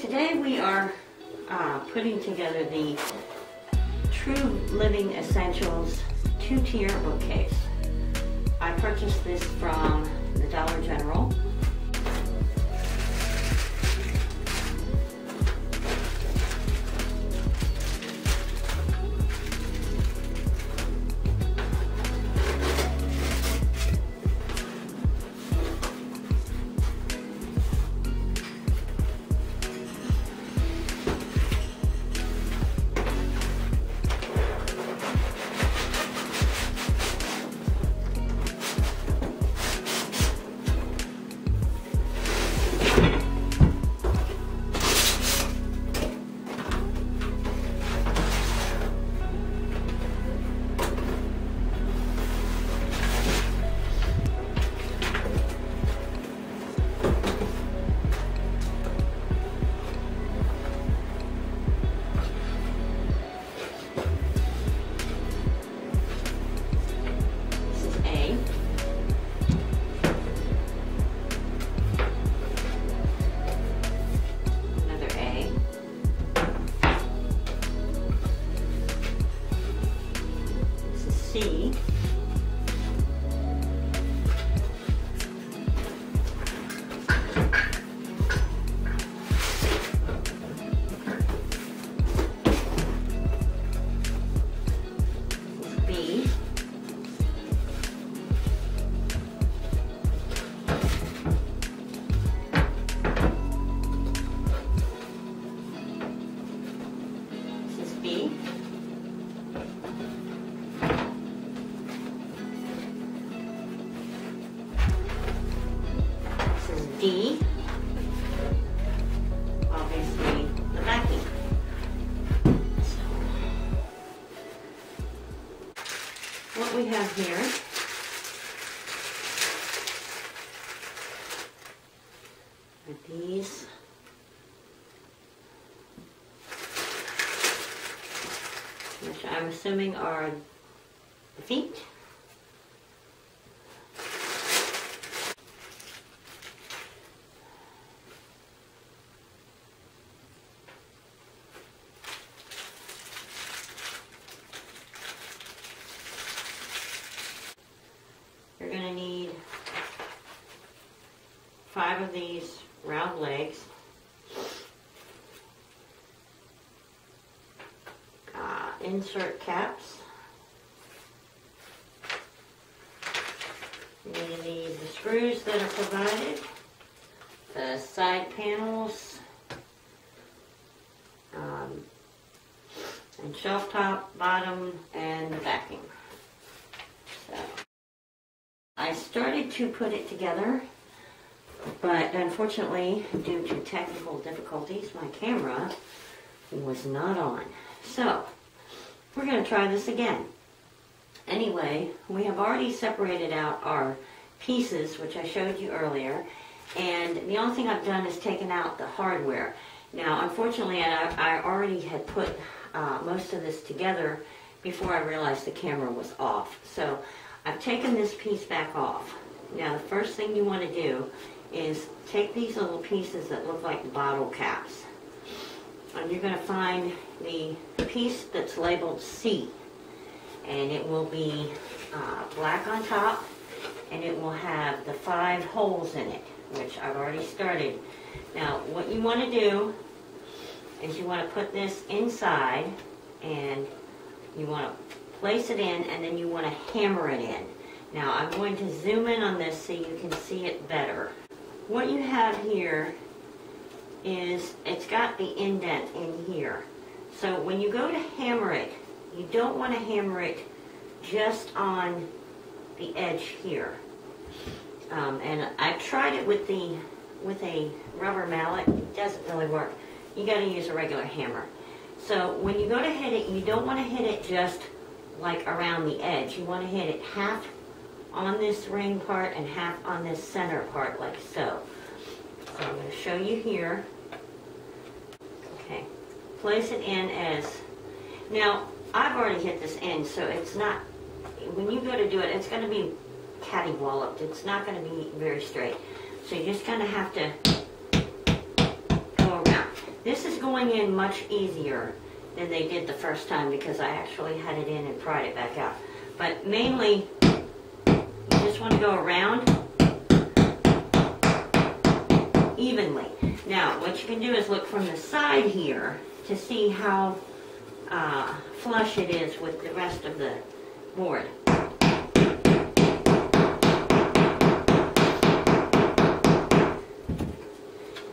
Today we are uh, putting together the True Living Essentials two-tier bookcase. I purchased this from the Dollar General. Are these which I'm assuming are the feet. You're gonna need five of these round legs. uh, insert caps. To need the screws that are provided, the side panels, um, and shelf top, bottom, and the backing. So, I started to put it together, but unfortunately, due to technical difficulties, my camera was not on. So, we're going to try this again. Anyway, we have already separated out our pieces, which I showed you earlier, and the only thing I've done is taken out the hardware. Now, unfortunately, I, I already had put uh, most of this together before I realized the camera was off. So, I've taken this piece back off. Now, the first thing you want to do is take these little pieces that look like bottle caps and you're going to find the piece that's labeled C and it will be uh, black on top and it will have the five holes in it which I've already started. Now what you want to do is you want to put this inside and you want to place it in and then you want to hammer it in. Now I'm going to zoom in on this so you can see it better. What you have here is it's got the indent in here. So when you go to hammer it, you don't want to hammer it just on the edge here. Um, and I've tried it with the with a rubber mallet. It doesn't really work. You got to use a regular hammer. So when you go to hit it, you don't want to hit it just like around the edge. You want to hit it half on this ring part and half on this center part like so. So I'm going to show you here. Okay, place it in as, now I've already hit this end so it's not, when you go to do it, it's going to be cattywalloped. It's not going to be very straight. So you just kind of have to go around. This is going in much easier than they did the first time because I actually had it in and pried it back out. But mainly, you just want to go around What you can do is look from the side here to see how uh, flush it is with the rest of the board.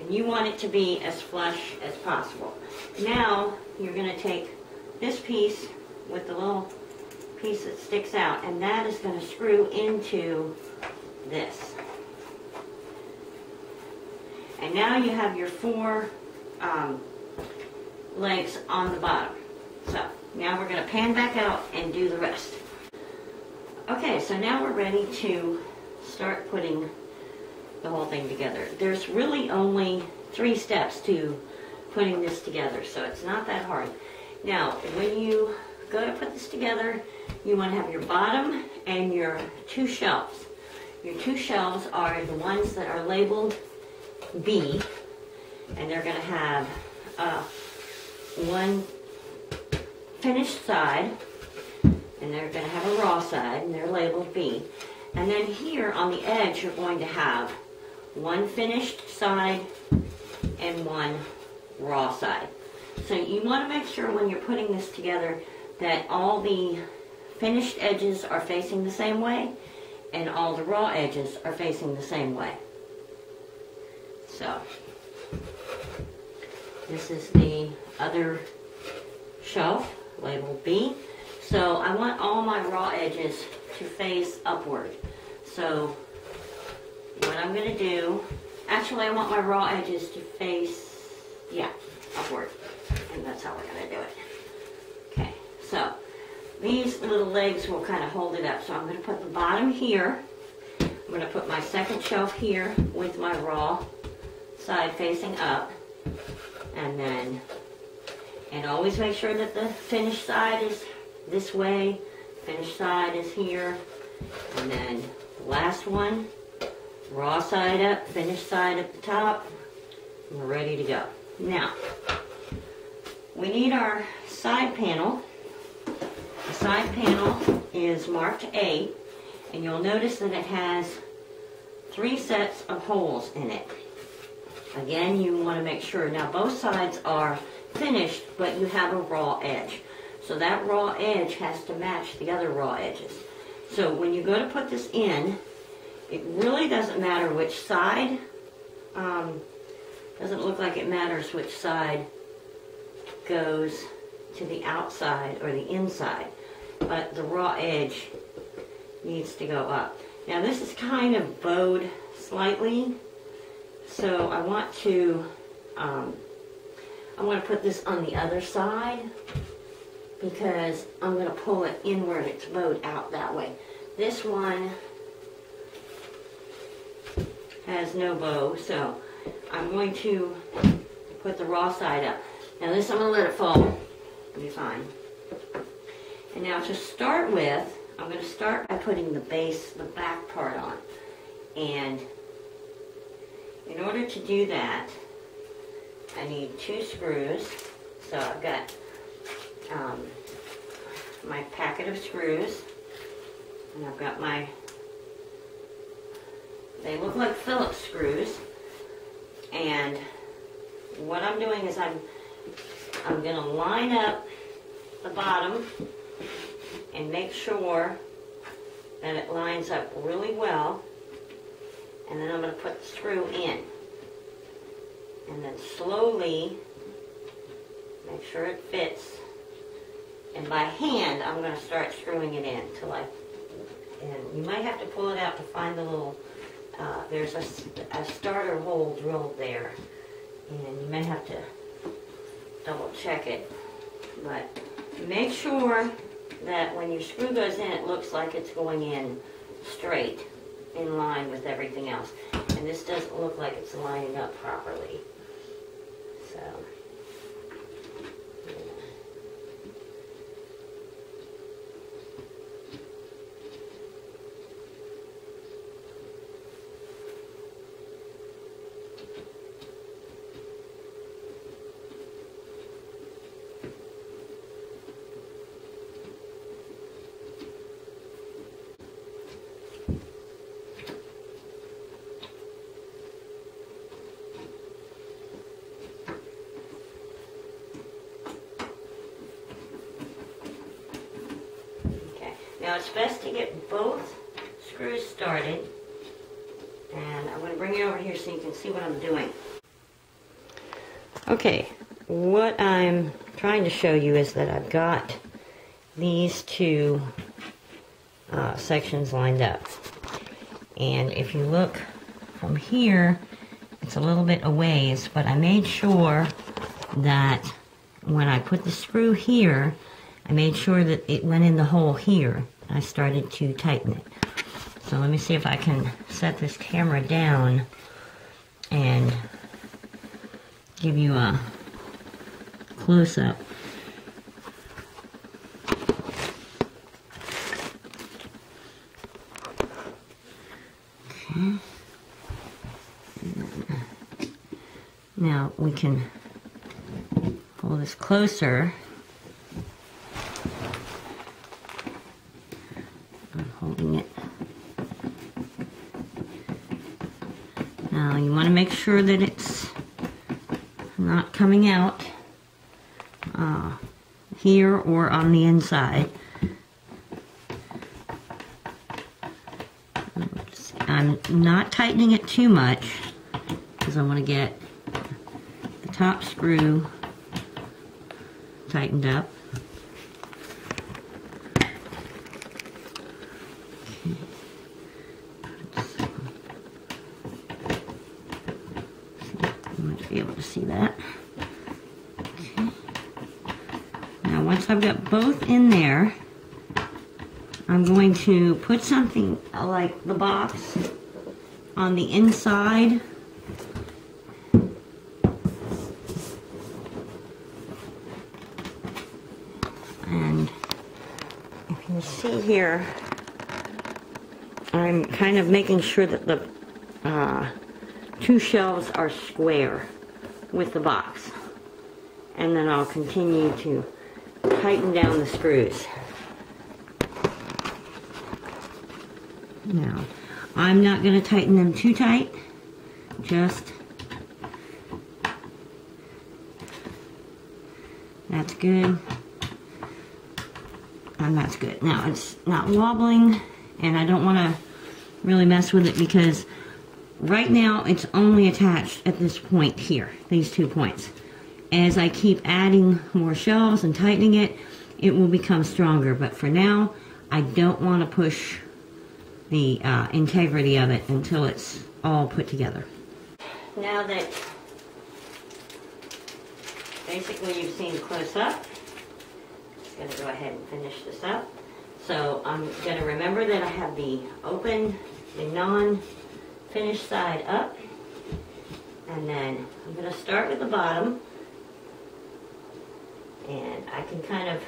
And you want it to be as flush as possible. Now, you're going to take this piece with the little piece that sticks out, and that is going to screw into this. And now you have your four um, legs on the bottom. So now we're going to pan back out and do the rest. Okay, so now we're ready to start putting the whole thing together. There's really only three steps to putting this together, so it's not that hard. Now, when you go to put this together, you want to have your bottom and your two shelves. Your two shelves are the ones that are labeled B, and they're going to have uh, one finished side, and they're going to have a raw side, and they're labeled B. And then here on the edge, you're going to have one finished side and one raw side. So you want to make sure when you're putting this together that all the finished edges are facing the same way and all the raw edges are facing the same way. So, this is the other shelf labeled B. So I want all my raw edges to face upward. So what I'm going to do, actually I want my raw edges to face, yeah, upward. And that's how we're going to do it. Okay, so these little legs will kind of hold it up. So I'm going to put the bottom here. I'm going to put my second shelf here with my raw side facing up. And then, and always make sure that the finished side is this way. Finished side is here. And then the last one, raw side up, finished side at the top. We're ready to go. Now, we need our side panel. The side panel is marked A, and you'll notice that it has three sets of holes in it. Again, you want to make sure. Now, both sides are finished, but you have a raw edge. So that raw edge has to match the other raw edges. So when you go to put this in, it really doesn't matter which side. Um, doesn't look like it matters which side goes to the outside or the inside. But the raw edge needs to go up. Now this is kind of bowed slightly. So I want to, um, I want to put this on the other side because I'm going to pull it inward. It's bowed out that way. This one has no bow, so I'm going to put the raw side up. Now this I'm going to let it fall. It'll be fine. And now to start with, I'm going to start by putting the base, the back part on. And in order to do that, I need two screws. So I've got um, my packet of screws, and I've got my, they look like Phillips screws, and what I'm doing is I'm, I'm going to line up the bottom and make sure that it lines up really well and then I'm going to put the screw in. And then slowly make sure it fits. And by hand, I'm going to start screwing it in till I, and you might have to pull it out to find the little, uh, there's a, a starter hole drilled there. And you may have to double check it. But make sure that when your screw goes in, it looks like it's going in straight in line with everything else. And this doesn't look like it's lining up properly. So, Now it's best to get both screws started. And I'm going to bring you over here so you can see what I'm doing. Okay, what I'm trying to show you is that I've got these two uh, sections lined up. And if you look from here, it's a little bit a ways, but I made sure that when I put the screw here, I made sure that it went in the hole here. I started to tighten it. So let me see if I can set this camera down and give you a close-up. Okay. Now we can pull this closer. I'm holding it. Now you want to make sure that it's not coming out uh, here or on the inside. I'm not tightening it too much because I want to get the top screw tightened up. You might be able to see that. Okay. Now once I've got both in there, I'm going to put something like the box on the inside. And you see here, I'm kind of making sure that the uh, two shelves are square with the box. And then I'll continue to tighten down the screws. Now, I'm not going to tighten them too tight. Just, that's good. And that's good. Now, it's not wobbling, and I don't want to really mess with it because right now it's only attached at this point here, these two points. As I keep adding more shelves and tightening it, it will become stronger. But for now, I don't want to push the uh, integrity of it until it's all put together. Now that basically you've seen close up, I'm going to go ahead and finish this up. So I'm going to remember that I have the open, the non-finished side up. And then I'm going to start with the bottom. And I can kind of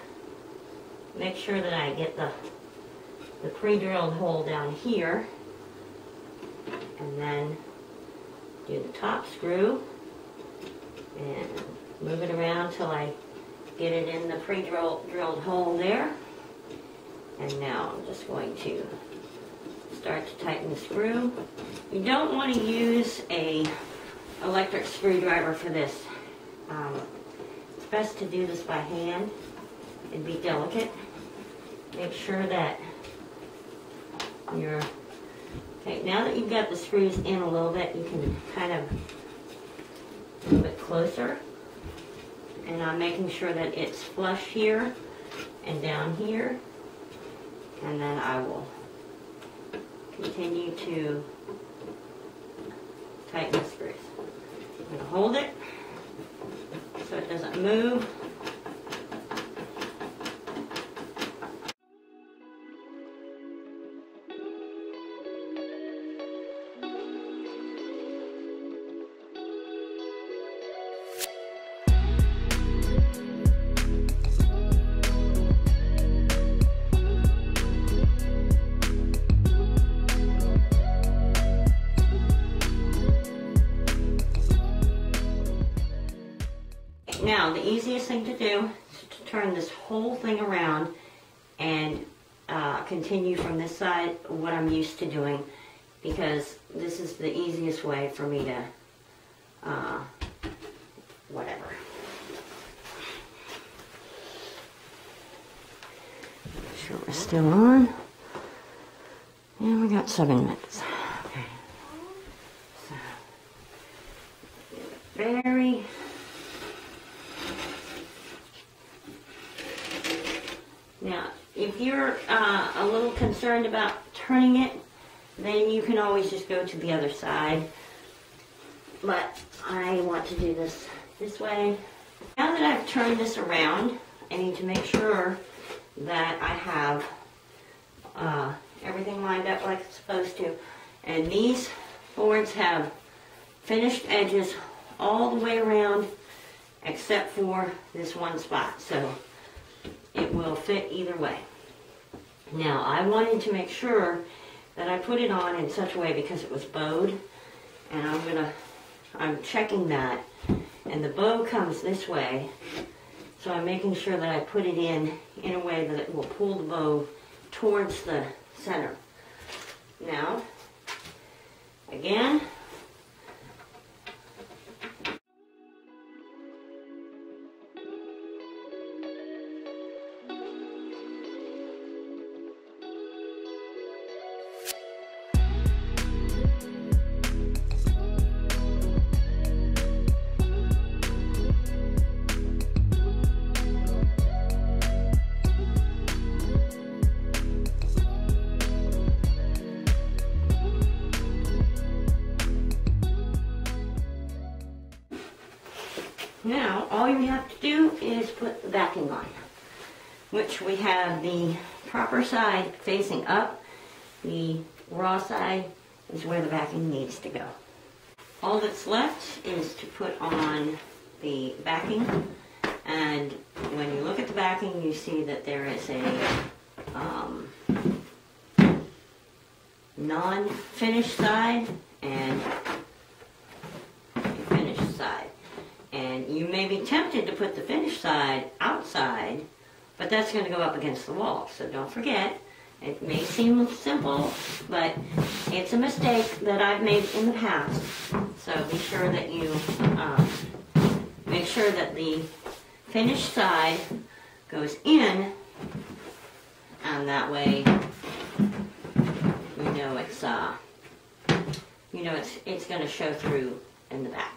make sure that I get the the pre-drilled hole down here. And then do the top screw and move it around till I get it in the pre-drilled drilled hole there. And now I'm just going to start to tighten the screw. You don't want to use a electric screwdriver for this. Um, best to do this by hand and be delicate make sure that your, okay, now that you've got the screws in a little bit, you can kind of a little bit closer. And I'm making sure that it's flush here and down here. And then I will continue to tighten the screws. I'm going to hold it doesn't move. Continue from this side what I'm used to doing because this is the easiest way for me to uh, whatever. Show is still on. And we got seven minutes. Okay. So, very Now, if you're uh, a little concerned about turning it, then you can always just go to the other side. But I want to do this this way. Now that I've turned this around, I need to make sure that I have uh, everything lined up like it's supposed to. And these boards have finished edges all the way around except for this one spot. So it will fit either way. Now I wanted to make sure that I put it on in such a way because it was bowed and I'm gonna I'm checking that and the bow comes this way so I'm making sure that I put it in in a way that it will pull the bow towards the center. Now again which we have the proper side facing up. The raw side is where the backing needs to go. All that's left is to put on the backing, and when you look at the backing, you see that there is a um, non-finished side and finished side. And you may be tempted to put the finished side outside, but that's going to go up against the wall. So don't forget, it may seem simple, but it's a mistake that I've made in the past. So be sure that you um, make sure that the finished side goes in, and that way you know it's uh, you know it's it's going to show through in the back.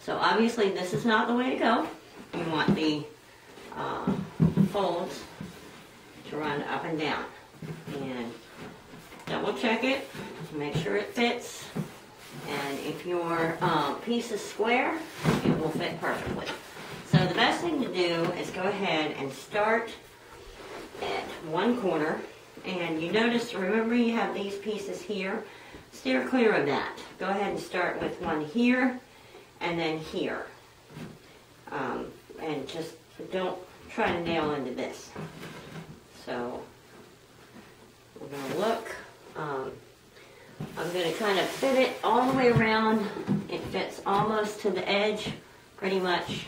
So obviously this is not the way to go. You want the uh, folds to run up and down. And double check it, to make sure it fits. And if your uh, piece is square, it will fit perfectly. So the best thing to do is go ahead and start at one corner. And you notice, remember you have these pieces here. Steer clear of that. Go ahead and start with one here and then here. Um, and just don't try to nail into this. So we're going to look. Um, I'm going to kind of fit it all the way around. It fits almost to the edge, pretty much.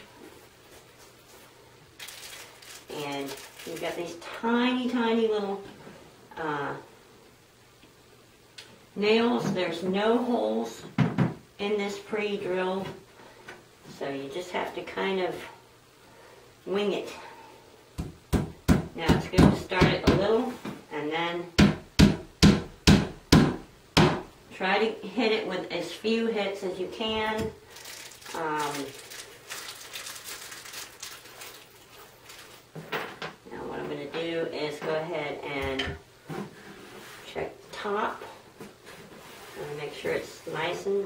And you've got these tiny, tiny little uh, nails. There's no holes in this pre-drill. so you just have to kind of wing it. Now it's good to start it a little and then try to hit it with as few hits as you can. Um, now what I'm going to do is go ahead and check the top make sure it's nice and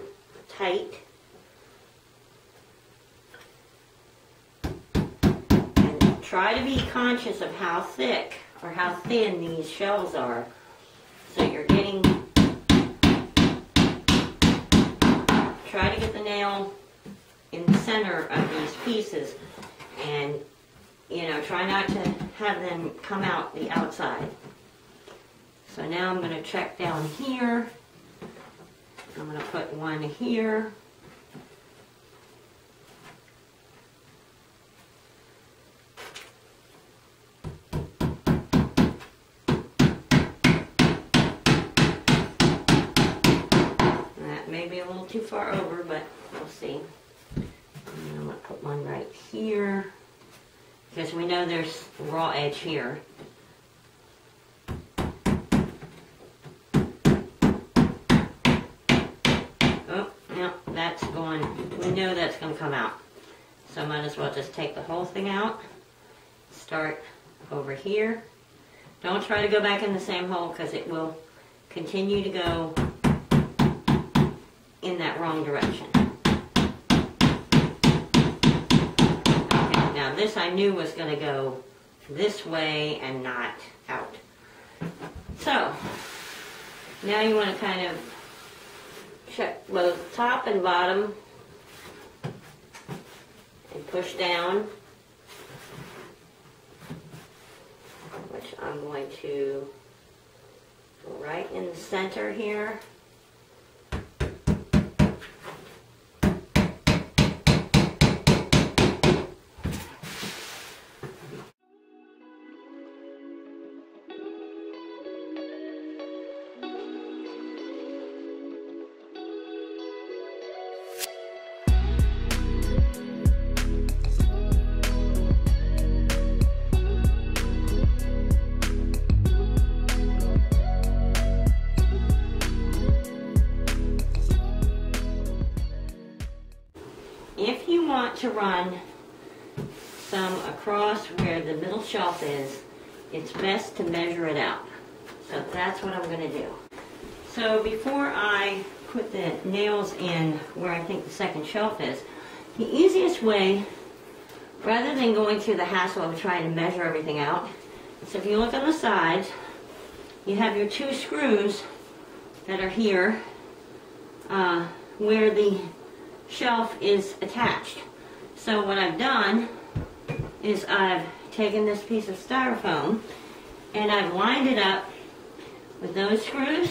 tight. Try to be conscious of how thick or how thin these shells are. So you're getting, try to get the nail in the center of these pieces and, you know, try not to have them come out the outside. So now I'm going to check down here. I'm going to put one here. far over, but we'll see. I'm going to put one right here because we know there's raw edge here. Oh, no, that's going, we know that's going to come out. So might as well just take the whole thing out. Start over here. Don't try to go back in the same hole because it will continue to go in that wrong direction. Okay, now this I knew was gonna go this way and not out. So, now you want to kind of check both top and bottom and push down, which I'm going to go right in the center here. To run some across where the middle shelf is, it's best to measure it out. So that's what I'm going to do. So before I put the nails in where I think the second shelf is, the easiest way, rather than going through the hassle of trying to measure everything out, so if you look on the sides, you have your two screws that are here uh, where the shelf is attached. So what I've done is I've taken this piece of styrofoam and I've lined it up with those screws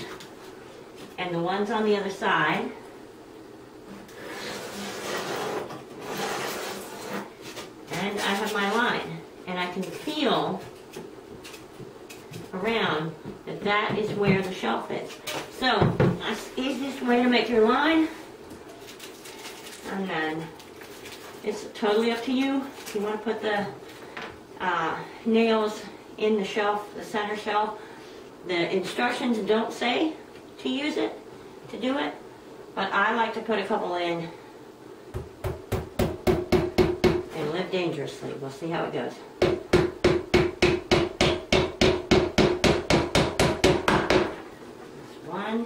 and the ones on the other side. And I have my line and I can feel around that that is where the shelf is. So that's the easiest way to make your line. And then it's totally up to you. If you want to put the uh, nails in the shelf, the center shelf, the instructions don't say to use it, to do it, but I like to put a couple in and live dangerously. We'll see how it goes. That's one.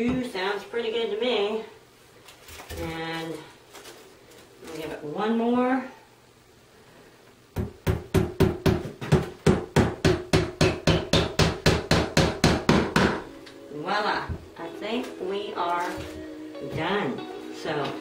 Two sounds pretty good to me. And I'll give it one more. Voila, I think we are done. So